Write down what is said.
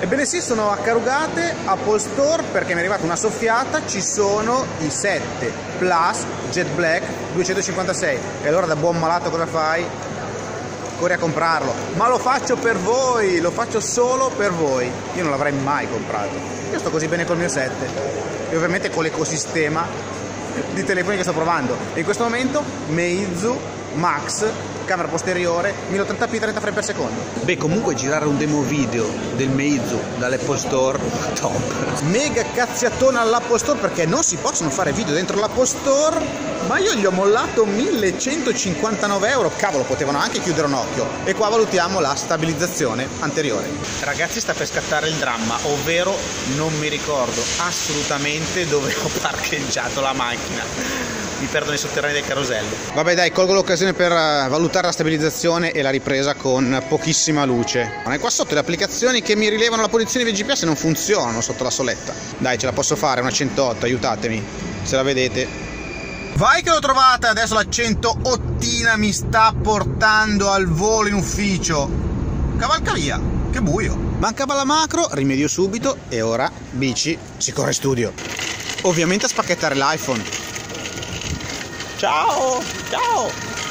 Ebbene sì, sono a Carugate, Apple Store, perché mi è arrivata una soffiata, ci sono i 7 Plus Jet Black 256. E allora da buon malato cosa fai? Corri a comprarlo. Ma lo faccio per voi, lo faccio solo per voi. Io non l'avrei mai comprato. Io sto così bene col mio 7. E ovviamente con l'ecosistema di telefoni che sto provando. E in questo momento Meizu Max camera posteriore 1080p 30 frame per secondo. Beh comunque girare un demo video del Meizu dall'Apple Store top. Mega cazziatona all'Apple Store perché non si possono fare video dentro l'Apple Store? Ma io gli ho mollato 1159 euro. Cavolo potevano anche chiudere un occhio. E qua valutiamo la stabilizzazione anteriore. Ragazzi sta per scattare il dramma ovvero non mi ricordo assolutamente dove ho parcheggiato la macchina mi perdo nei sotterranei del carosello. Vabbè dai, colgo l'occasione per eh, valutare la stabilizzazione e la ripresa con pochissima luce. Ma qua sotto le applicazioni che mi rilevano la posizione di GPS non funzionano sotto la soletta. Dai, ce la posso fare, una 108, aiutatemi, se la vedete. Vai che l'ho trovata, adesso la 108 mi sta portando al volo in ufficio. Cavalca via, che buio. Mancava la macro, rimedio subito e ora bici, si corre studio. Ovviamente a spacchettare l'iPhone. Tchau! Tchau!